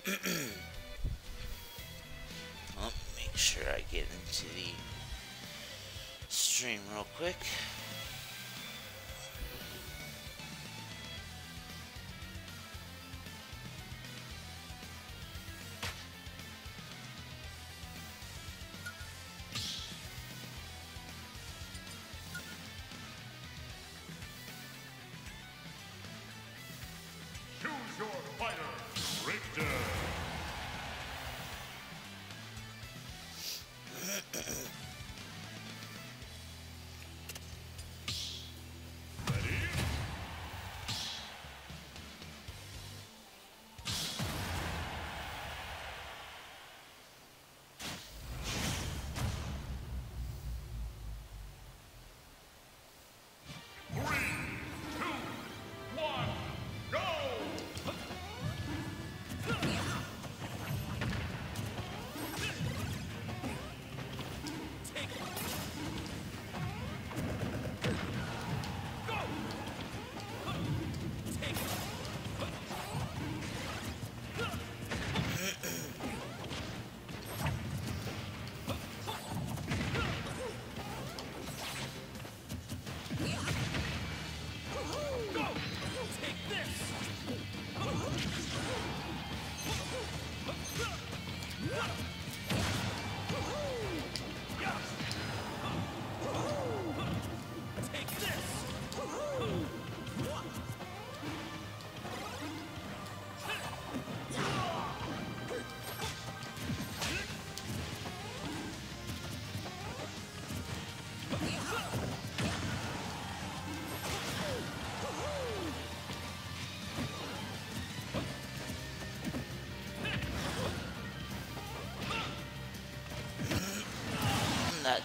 I'll make sure I get into the stream real quick.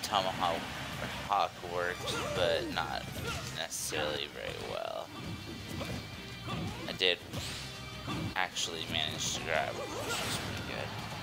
Tomahawk hawk worked, but not necessarily very well. I did actually manage to grab, which was pretty good.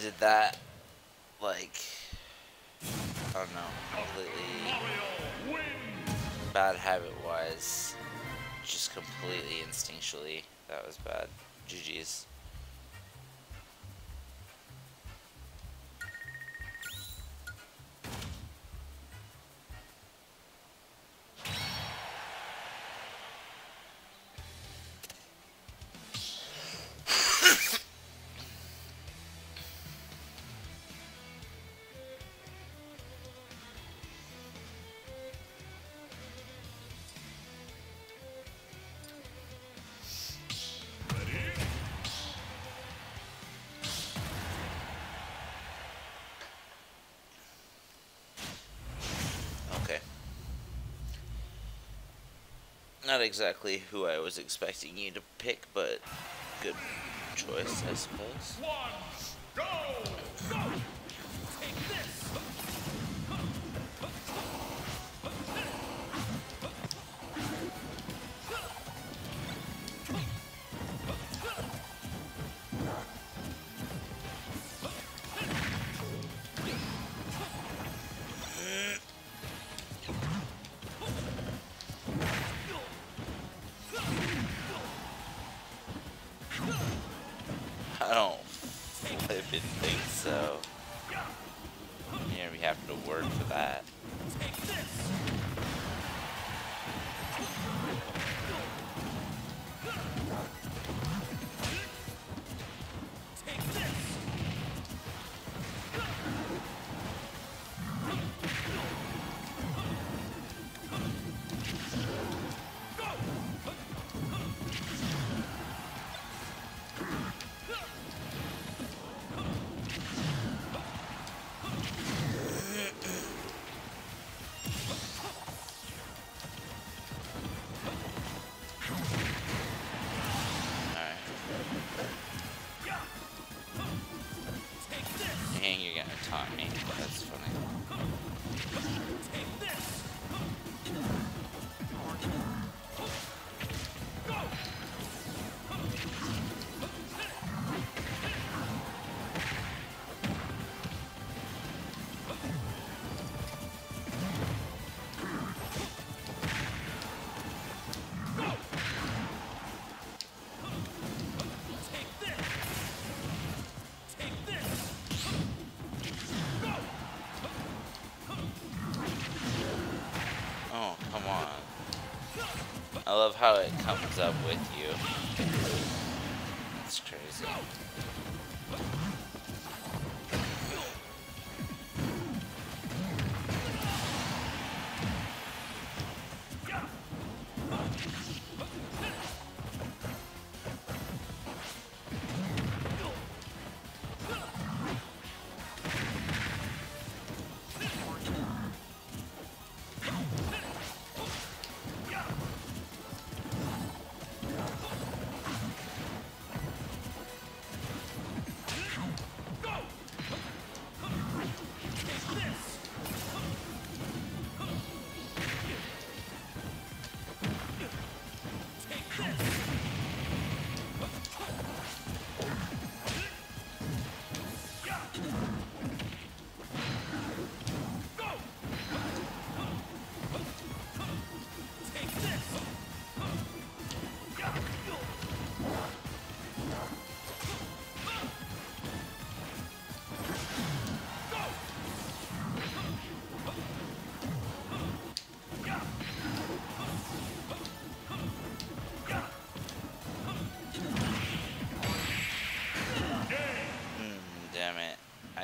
Did that, like, I don't know, completely bad habit-wise, Not exactly who I was expecting you to pick, but good choice, I suppose. Love how it comes up with you. It's crazy.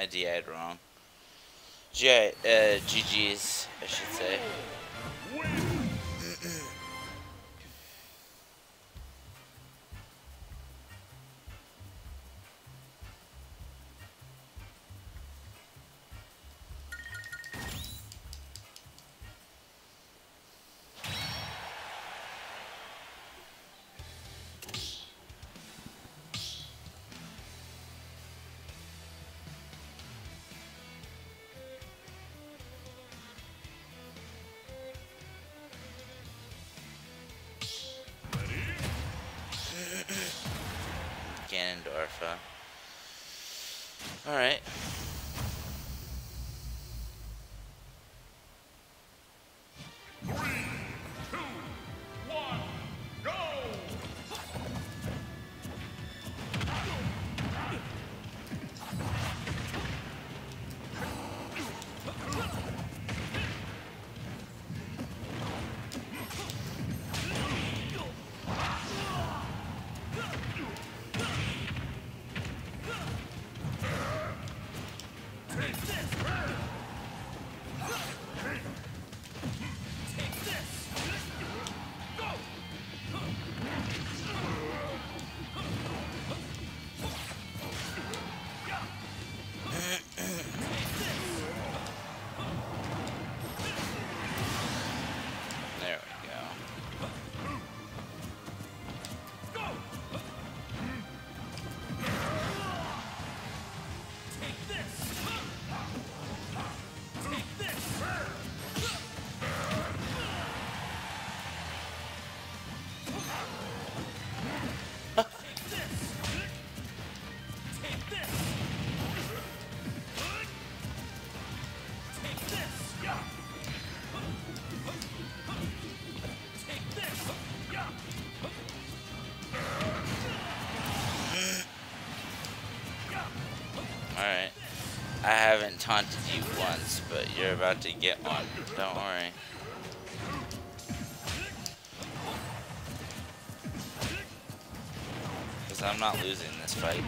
I DI'd wrong. G uh, Alright. You're about to get one. Don't worry. Because I'm not losing this fight.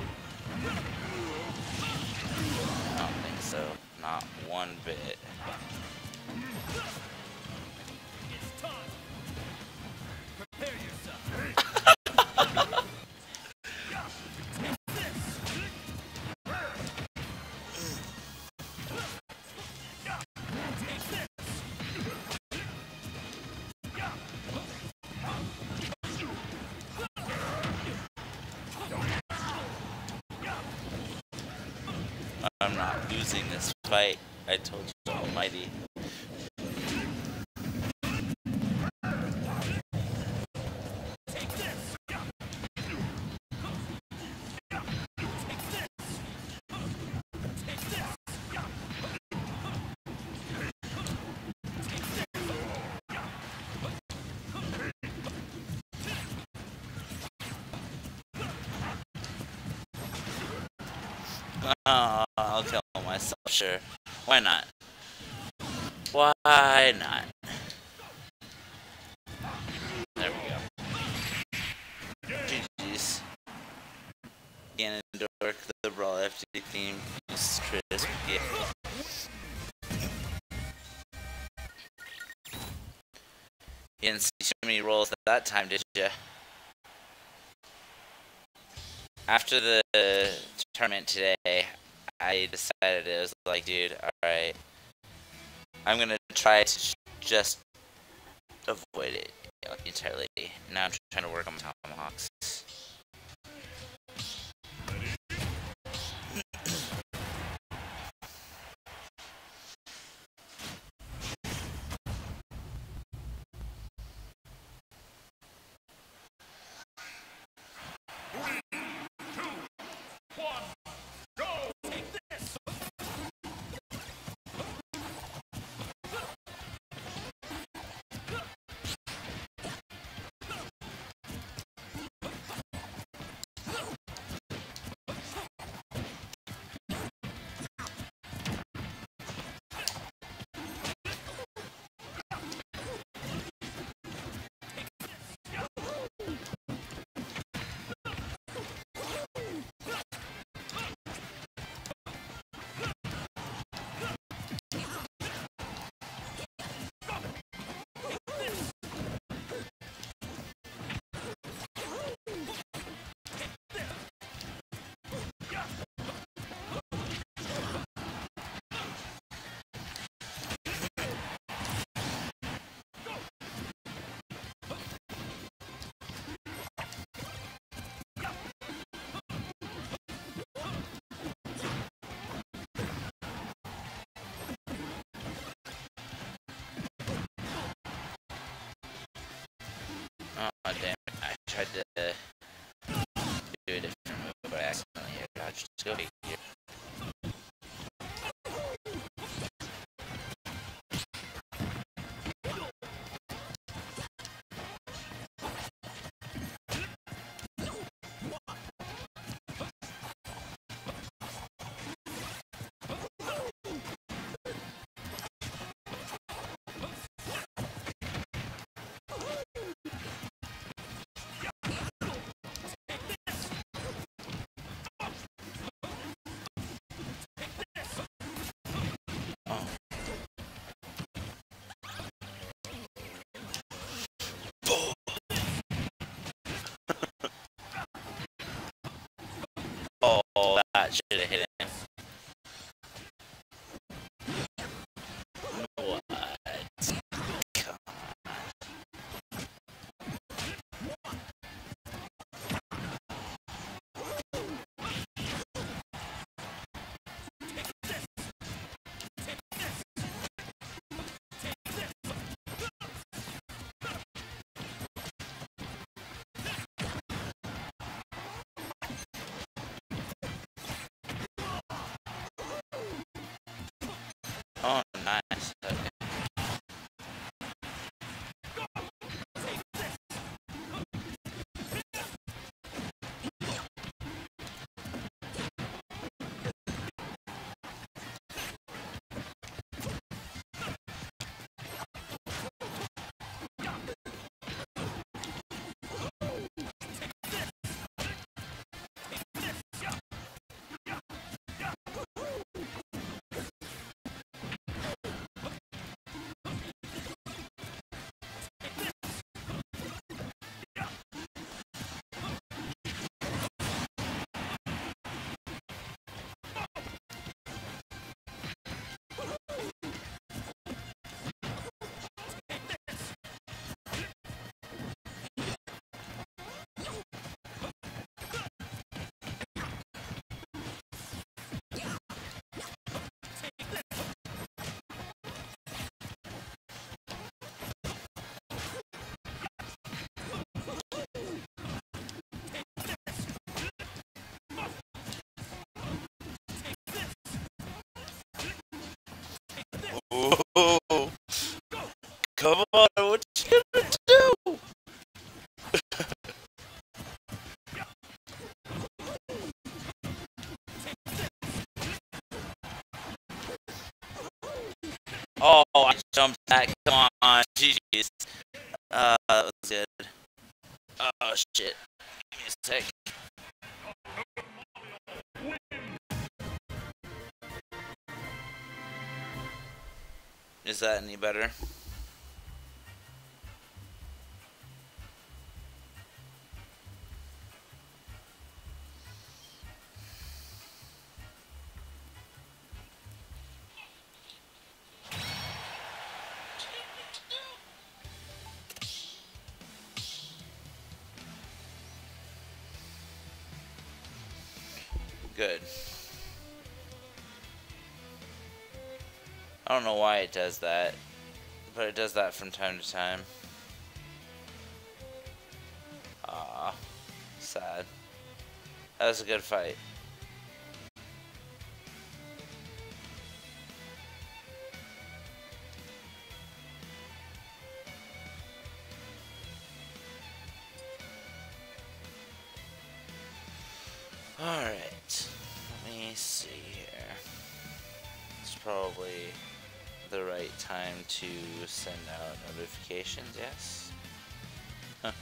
Fight. I told you Why not? Why not? There we go. GG's. Ganondorf, the Brawl FD theme, is crisp. Yeah. You didn't see too many rolls at that time, did you? After the tournament today, I decided it was like, dude, alright. I'm gonna try to just avoid it entirely. Now I'm trying to work on my tomahawks. Accidentally hit that shit. Dodge. Better? Good. I don't know why it does that, but it does that from time to time. Ah, sad. That was a good fight. Send out notifications, yes?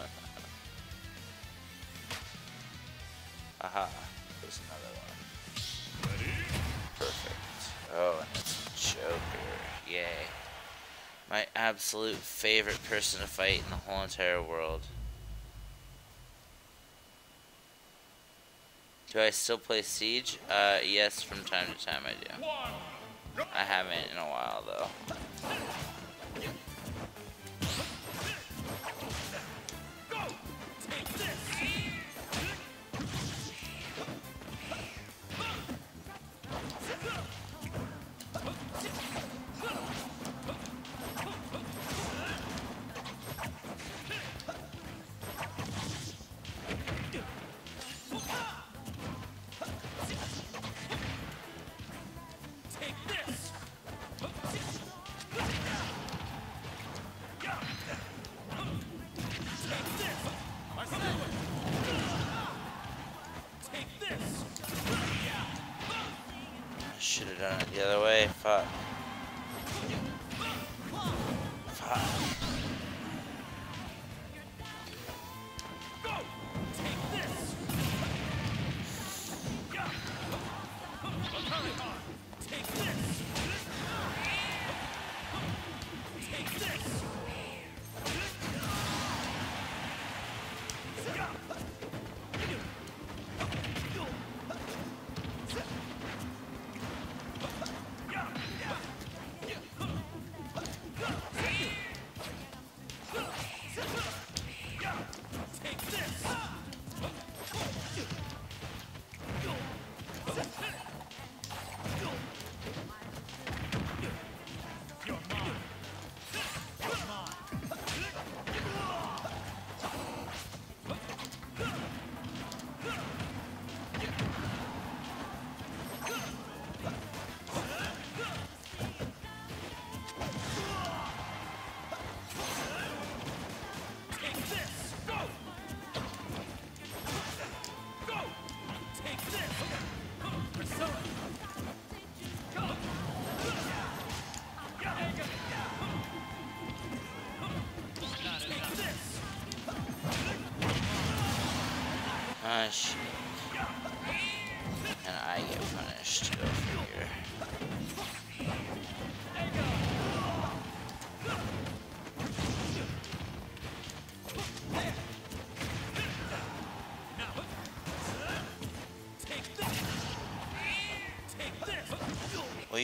Aha, there's another one. Perfect. Oh, and it's Joker. Yay. My absolute favorite person to fight in the whole entire world. Do I still play Siege? Uh, yes, from time to time I do. I haven't in a while though.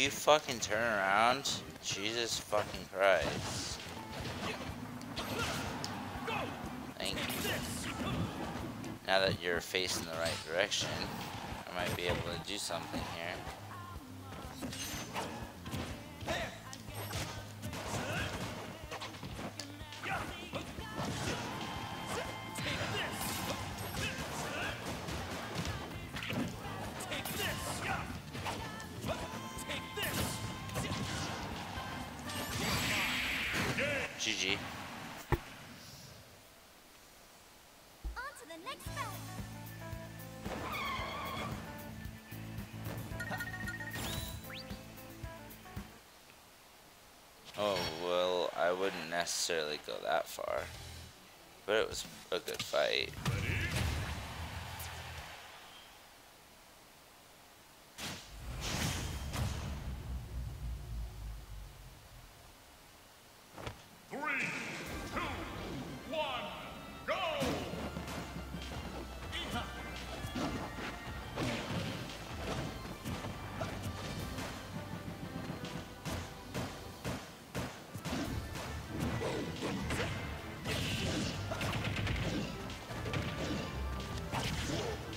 You fucking turn around? Jesus fucking Christ. Thank you. Now that you're facing the right direction, I might be able to do something here. Go that far. But it was a good fight. Oh,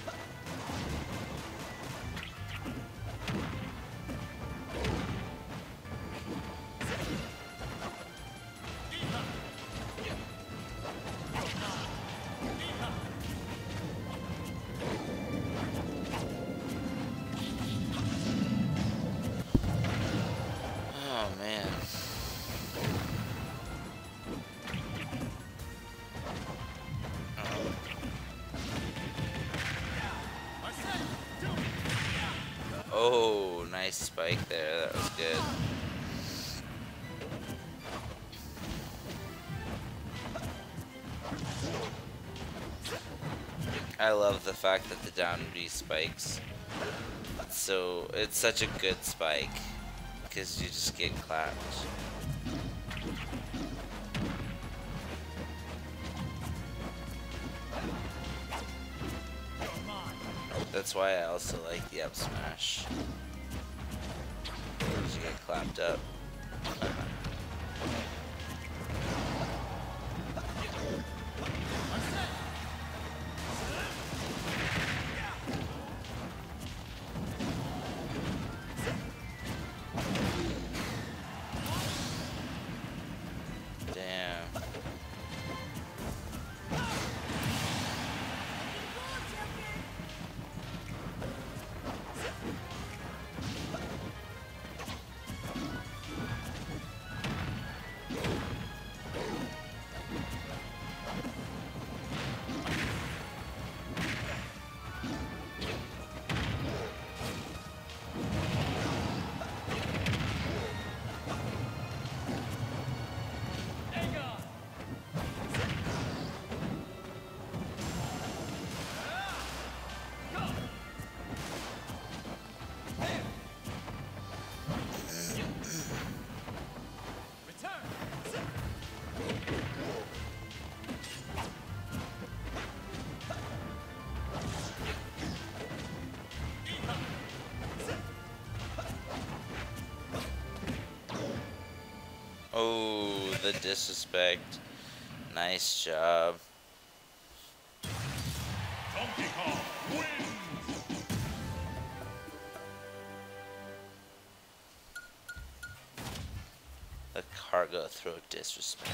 spike there. That was good. I love the fact that the down B spikes. So it's such a good spike because you just get clapped. That's why I also like the up smash. Clapped up. Disrespect. Nice job. Donkey Kong wins! The cargo throw disrespect.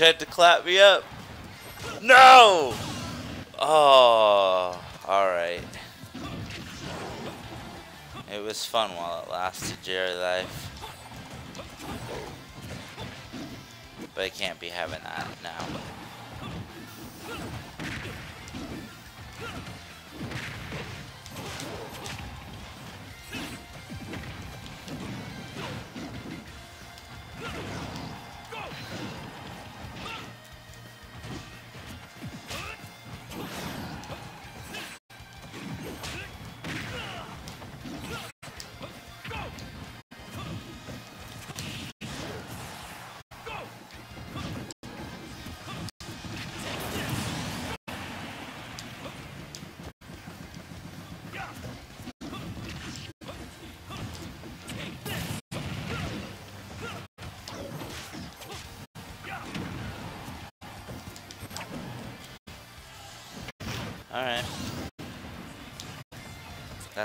Tried to clap me up. No! Oh, alright. It was fun while it lasted, Jerry Life. But I can't be having that now.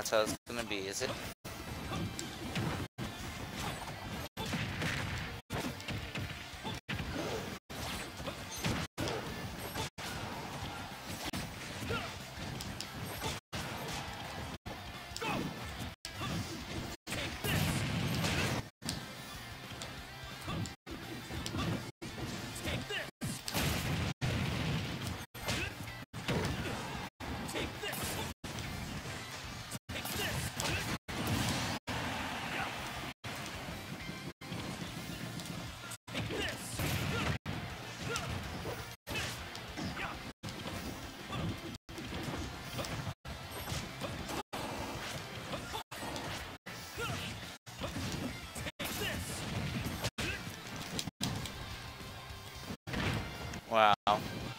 That's how it's gonna be, is it?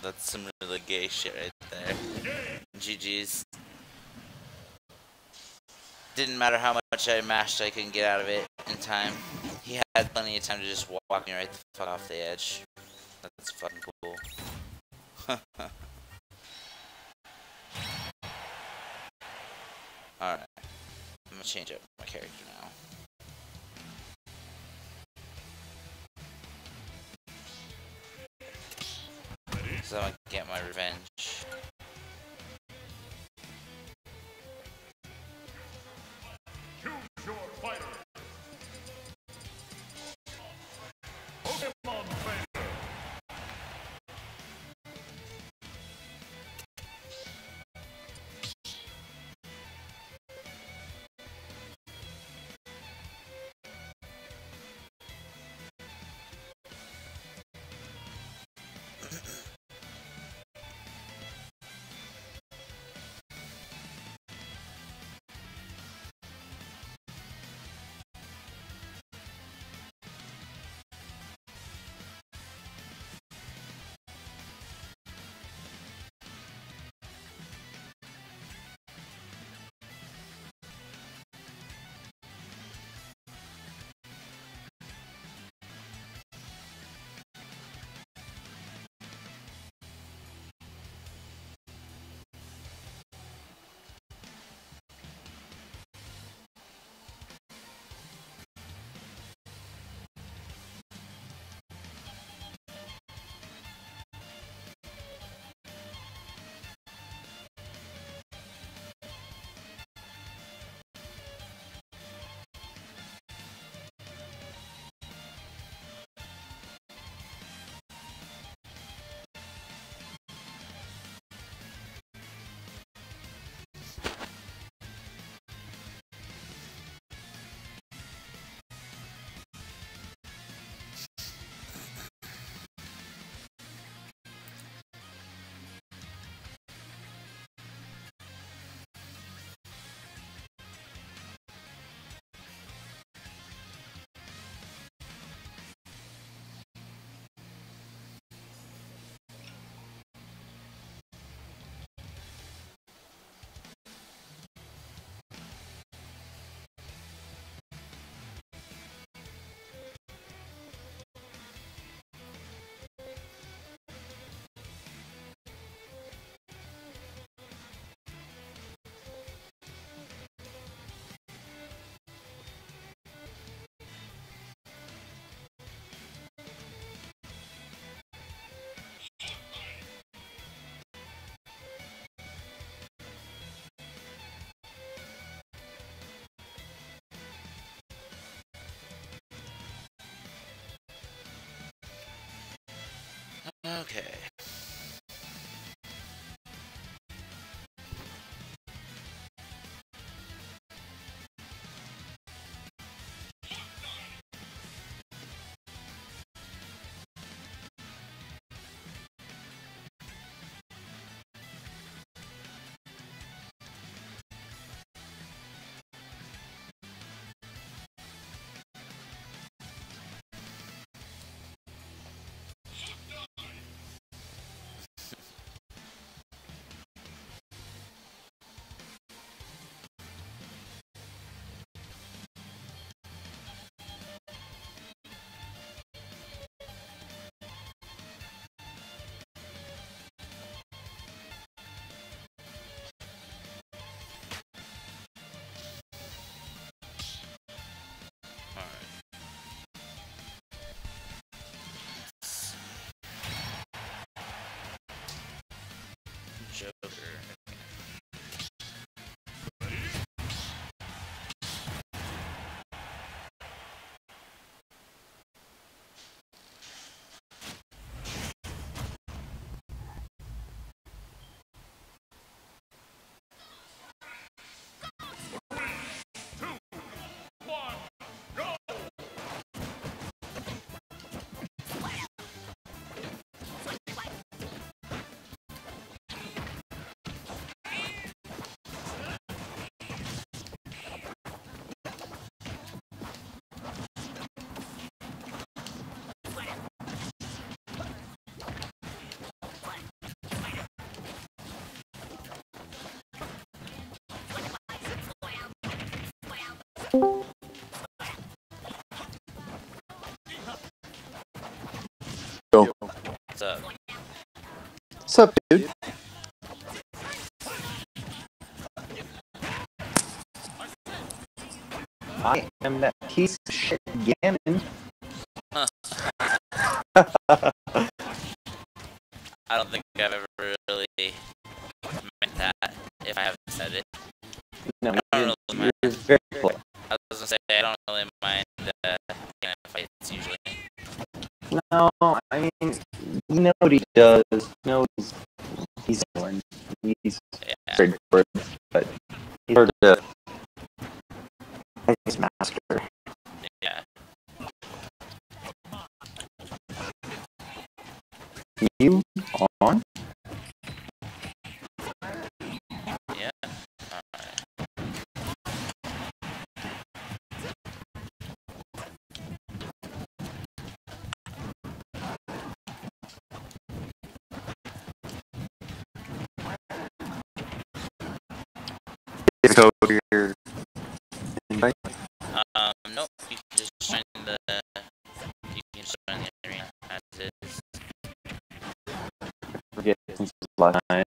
That's some really gay shit right there. GG's. Didn't matter how much I mashed, I couldn't get out of it in time. He had plenty of time to just walk me right the fuck off the edge. That's fucking cool. Alright. I'm gonna change up my character now. So I Okay. up? What's up, dude? I am that piece of shit Ganon. straightforward, but he's hard to last night.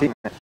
Sí.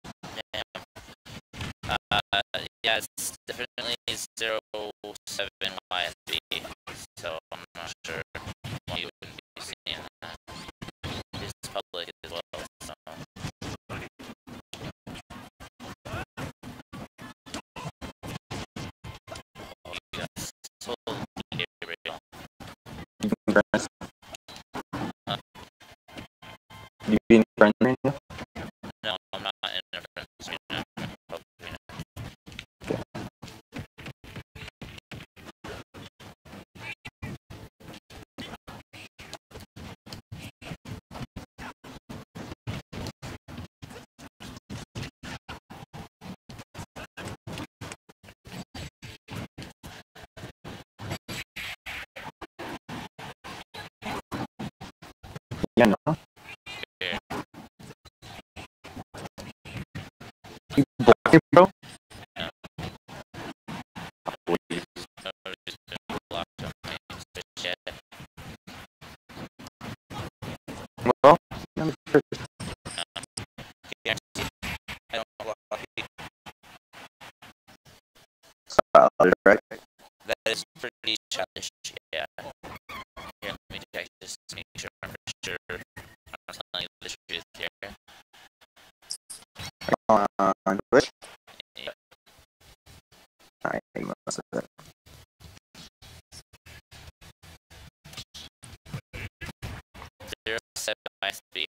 be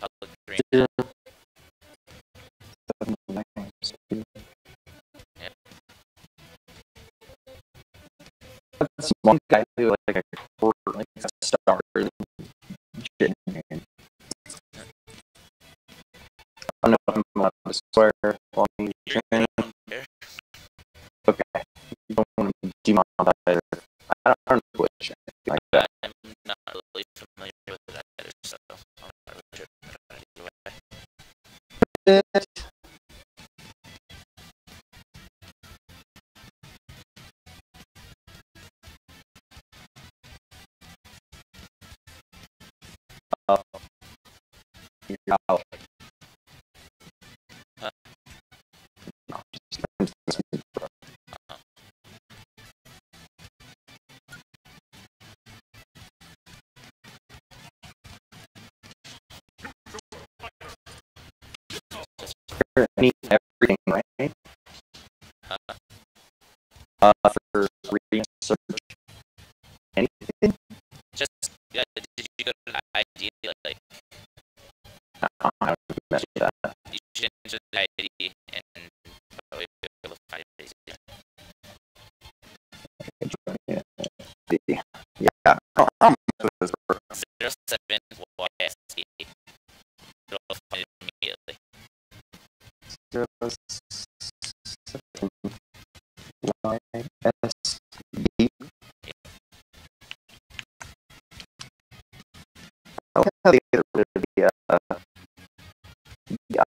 public dream. Yeah. That's one guy who like a quarter like a star. I don't know if I'm allowed to swear while I'm training. Society and probably able to find it. Yeah, I this 07 It'll find it immediately. 07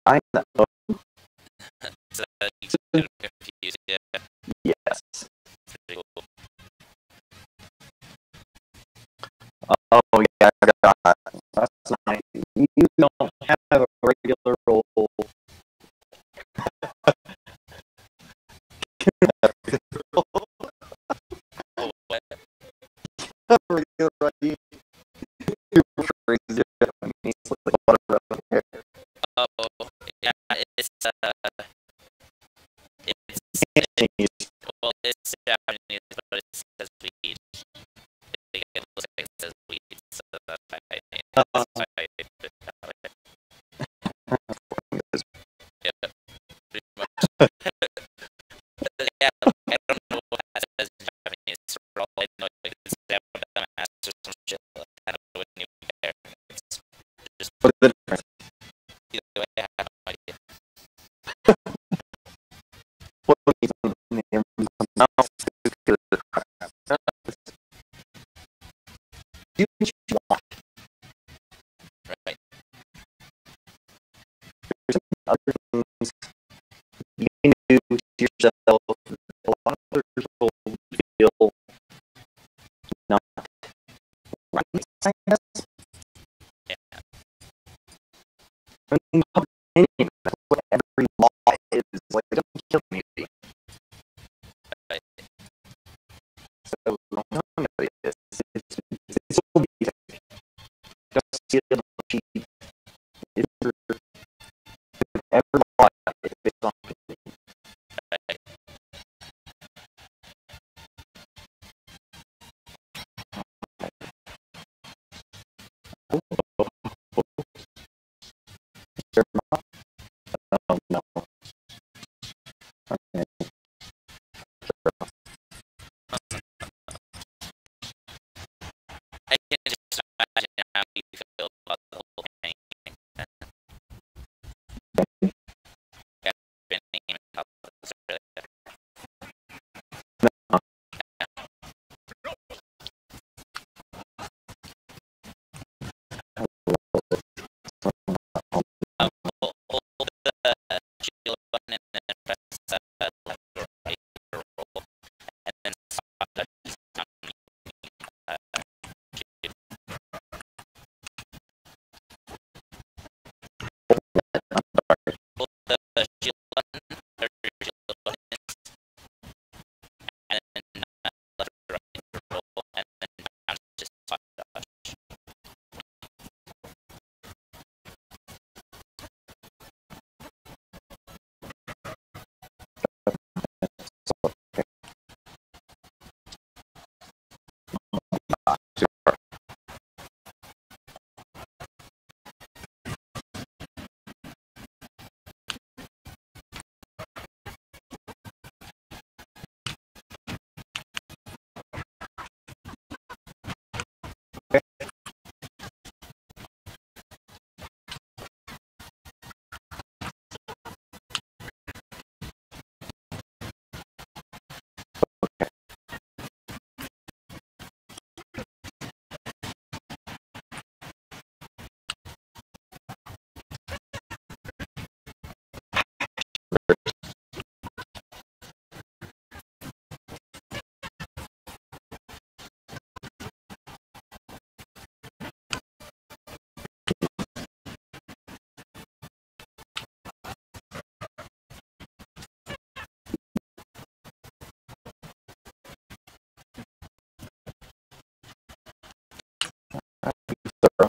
I'm confused, yeah. Yes. Cool. Oh yeah, I got that's nice. You don't have a regular role. other things you can do to yourself a lot of other people feel not right, I guess. Yeah. Public opinion, that's what every law is. Like, kill. Right. So, it's, it's, it's, it's every lot is based on Thorough.